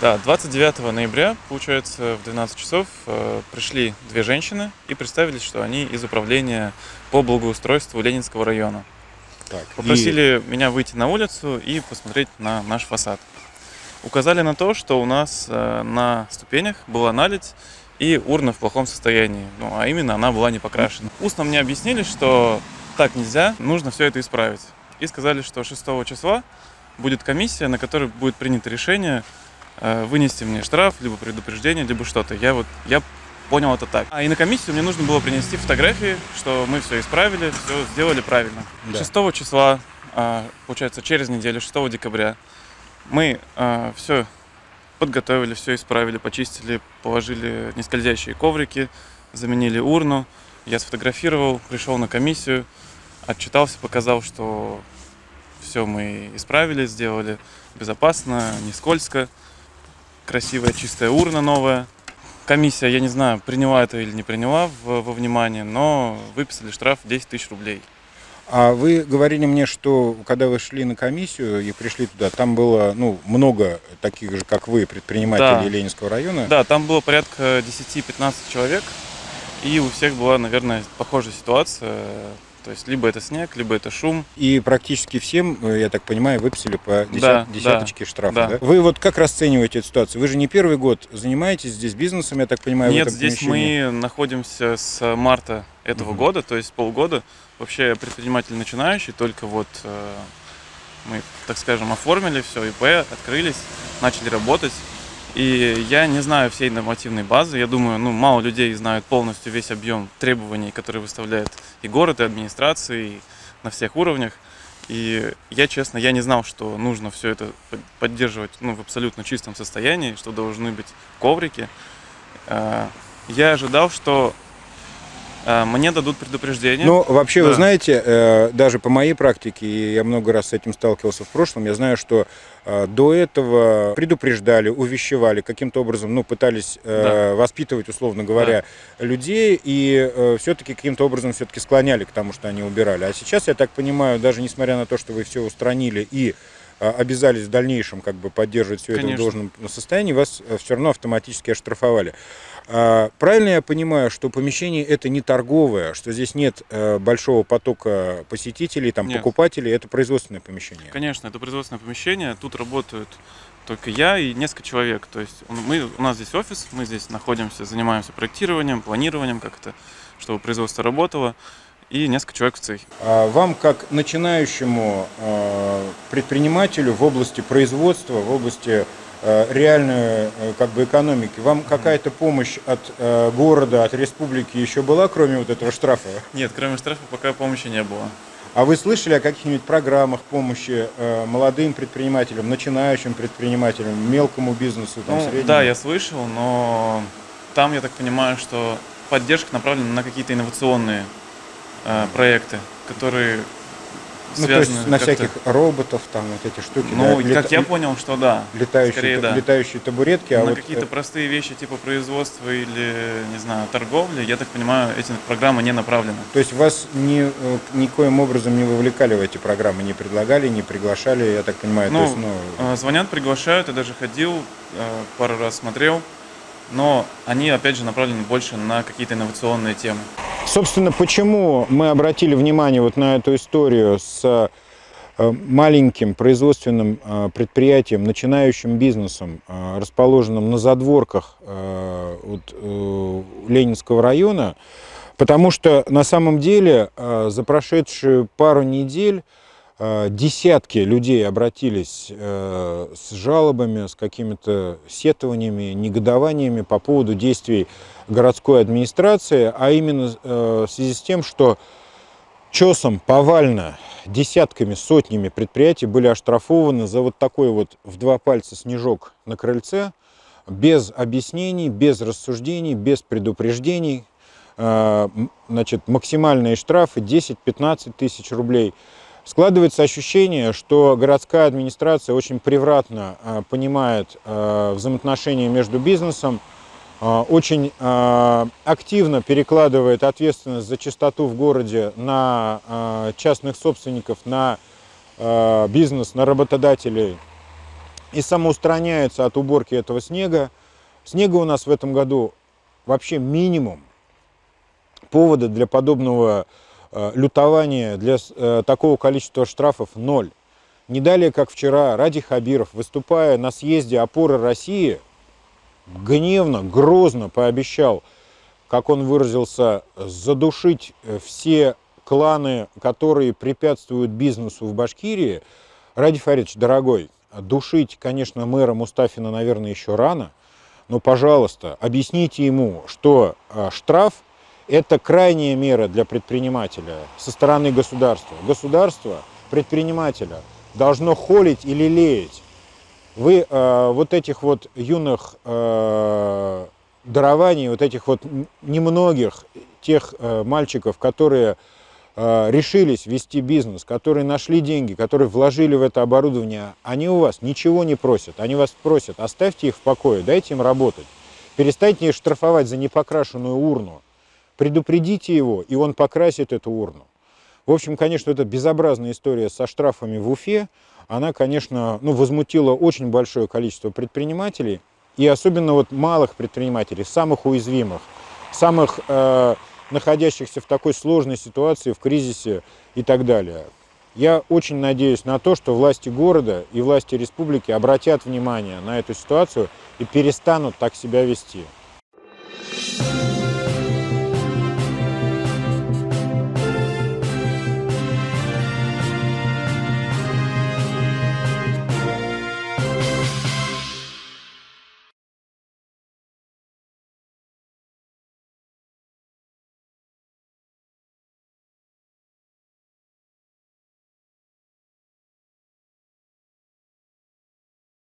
Да, 29 ноября, получается, в 12 часов э, пришли две женщины и представились, что они из управления по благоустройству Ленинского района. Так, Попросили меня выйти на улицу и посмотреть на наш фасад. Указали на то, что у нас э, на ступенях была наледь и урна в плохом состоянии. Ну, а именно она была не покрашена. Устно мне объяснили, что так нельзя, нужно все это исправить. И сказали, что 6 числа будет комиссия, на которой будет принято решение э, вынести мне штраф, либо предупреждение, либо что-то. Я вот я понял это так. А и на комиссию мне нужно было принести фотографии, что мы все исправили, все сделали правильно. Да. 6 числа, а, получается, через неделю, 6 декабря, мы все подготовили, все исправили, почистили, положили нескользящие коврики, заменили урну. Я сфотографировал, пришел на комиссию, отчитался, показал, что все мы исправили, сделали безопасно, не скользко, красивая чистая урна новая. Комиссия, я не знаю, приняла это или не приняла в- во внимание, но выписали штраф 10 тысяч рублей. А вы говорили мне, что когда вы шли на комиссию и пришли туда, там было ну, много таких же, как вы, предпринимателей Да. Ленинского района. Да, там было порядка 10-15 человек, и у всех была, наверное, похожая ситуация. То есть либо это снег, либо это шум. И практически всем, э, я так понимаю, выписали по деся- Да, десяточке штрафа. да. да? Вы вот как расцениваете эту ситуацию? Вы же не первый год занимаетесь здесь бизнесом, я так понимаю, в Нет, этом здесь помещении. мы находимся с марта этого Мгм. года, то есть полгода. Вообще предприниматель начинающий, только вот э, мы, так скажем, оформили все, ИП, открылись, начали работать. И я не знаю всей нормативной базы. Я думаю, ну, мало людей знают полностью весь объем требований, которые выставляет и город, и администрация, и на всех уровнях. И я, честно, я не знал, что нужно все это под- поддерживать ну, в абсолютно чистом состоянии, что должны быть коврики. Э, Я ожидал, что э, мне дадут предупреждение. Ну, вообще, вы Да. знаете, э, даже по моей практике, и я много раз с этим сталкивался в прошлом, я знаю, что до этого предупреждали, увещевали, каким-то образом, ну, пытались э, воспитывать, условно говоря, людей, и все-таки каким-то образом все-таки склоняли к тому, что они убирали. А сейчас, я так понимаю, даже несмотря на то, что вы все устранили и э, обязались в дальнейшем как бы поддерживать все это в Конечно. должном состоянии, вас все равно автоматически оштрафовали. А, Правильно я понимаю, что помещение это не торговое, что здесь нет э, большого потока посетителей, там, Нет. покупателей, это производственное помещение? Конечно, это производственное помещение. Тут работают только я и несколько человек. То есть мы, у нас здесь офис, мы здесь находимся, занимаемся проектированием, планированием, как это, чтобы производство работало, и несколько человек в цехе. А Вам, как начинающему э, предпринимателю в области производства, в области э, реальной как бы экономики, вам какая-то помощь от города, от республики еще была, кроме вот этого штрафа? Нет, кроме штрафа пока помощи не было. А вы слышали о каких-нибудь программах помощи э, молодым предпринимателям, начинающим предпринимателям, мелкому бизнесу, там, Ну, среднему? да, я слышал, но там, я так понимаю, что поддержка направлена на какие-то инновационные проекты, которые Ну, то есть на всяких роботов, там вот эти штуки. Ну, да, как лета- я понял, что да. летающие, скорее, та- да. летающие табуретки, а на вот какие-то э, простые вещи типа производства или, не знаю, торговли, я так понимаю, эти программы не направлены. то есть вас ни, э, никоим образом не вовлекали в эти программы, не предлагали, не приглашали, я так понимаю. Ну, то есть, ну, Э, Звонят, приглашают, я даже ходил, э, пару раз смотрел, но они, опять же, направлены больше на какие-то инновационные темы. Собственно, почему мы обратили внимание вот на эту историю с э, маленьким производственным э, предприятием, начинающим бизнесом, э, расположенным на задворках э, Ленинского района, потому что на самом деле за прошедшие пару недель десятки людей обратились э, с жалобами, с какими-то сетованиями, негодованиями по поводу действий городской администрации, а именно э, в связи с тем, что чесом повально десятками, сотнями предприятий были оштрафованы за вот такой вот в два пальца снежок на крыльце, без объяснений, без рассуждений, без предупреждений. Э, Значит, максимальные штрафы 10-15 тысяч рублей. Складывается ощущение, что городская администрация очень превратно э, понимает э, взаимоотношения между бизнесом, э, очень активно перекладывает ответственность за чистоту в городе на частных собственников, на бизнес, на работодателей. и самоустраняются от уборки этого снега. Снега у нас в этом году вообще минимум. Повода для подобного э, лютования, для э, такого количества штрафов ноль. Не далее, как вчера, Ради Хабиров, выступая на съезде опоры России, гневно, грозно пообещал, как он выразился, задушить э, все кланы, которые препятствуют бизнесу в Башкирии. Ради Фаридович, дорогой, душить, конечно, мэра Мустафина, наверное, еще рано, но, пожалуйста, объясните ему, что штраф – это крайняя мера для предпринимателя со стороны государства. Государство предпринимателя должно холить или лелеять. Вы э, вот этих вот юных э, дарований, вот этих вот немногих тех э, мальчиков, которые э, решились вести бизнес, которые нашли деньги, которые вложили в это оборудование, они у вас ничего не просят. Они вас просят, оставьте их в покое, дайте им работать. Перестаньте их штрафовать за непокрашенную урну. Предупредите его, и он покрасит эту урну. В общем, конечно, это безобразная история со штрафами в Уфе. Она, конечно, ну, возмутила очень большое количество предпринимателей, и особенно вот малых предпринимателей, самых уязвимых, самых э, находящихся в такой сложной ситуации, в кризисе и так далее. Я очень надеюсь на то, что власти города и власти республики обратят внимание на эту ситуацию и перестанут так себя вести.